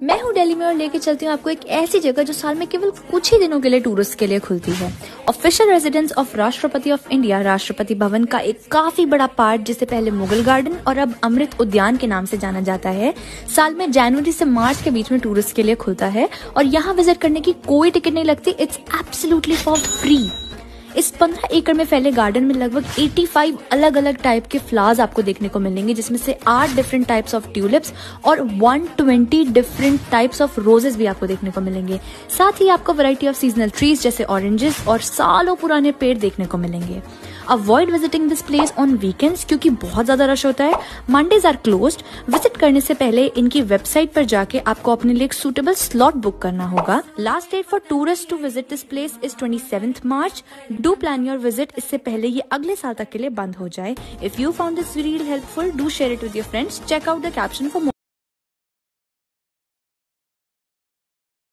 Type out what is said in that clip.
मैं हूँ दिल्ली में और लेके चलती हूँ आपको एक ऐसी जगह जो साल में केवल कुछ ही दिनों के लिए टूरिस्ट के लिए खुलती है। Official residence of Rashtrapati of India Rashtrapati Bhavan का एक काफ़ी बड़ा पार्ट जिसे पहले मुगल गार्डन और अब अमृत उद्यान के नाम से जाना जाता है, साल में जनवरी से मार्च के बीच में टूरिस्ट के लिए खुलता है। और यहाँ विज़िट करने की कोई टिकट नहीं लगती इट्स एब्सोल्युटली फॉर फ्री इस 15 एकड़ में फैले गार्डन में लगभग 85 अलग अलग टाइप के फ्लावर्स आपको देखने को मिलेंगे, जिसमें से आठ डिफरेंट टाइप्स ऑफ़ ट्यूलिप्स और 120 डिफरेंट टाइप्स ऑफ़ रोजेस भी आपको देखने को मिलेंगे। साथ ही आपको वैरायटी ऑफ़ सीजनल ट्रीज जैसे ऑरेंजेस और सालों पुराने पेड़ देखने को मिलेंगे। Avoid visiting this place on weekends क्योंकि बहुत ज़्यादा रश होता है। मंडेज आर क्लोज विज़िट करने से पहले इनकी वेबसाइट पर जाके आपको अपने लिए एक सुटेबल स्लॉट बुक करना होगा। Last date for tourist to visit this place is twenty March do plan your visit इससे पहले ये अगले साल तक के लिए बंद हो जाए। If you found this reel helpful do share it with your friends check out the caption for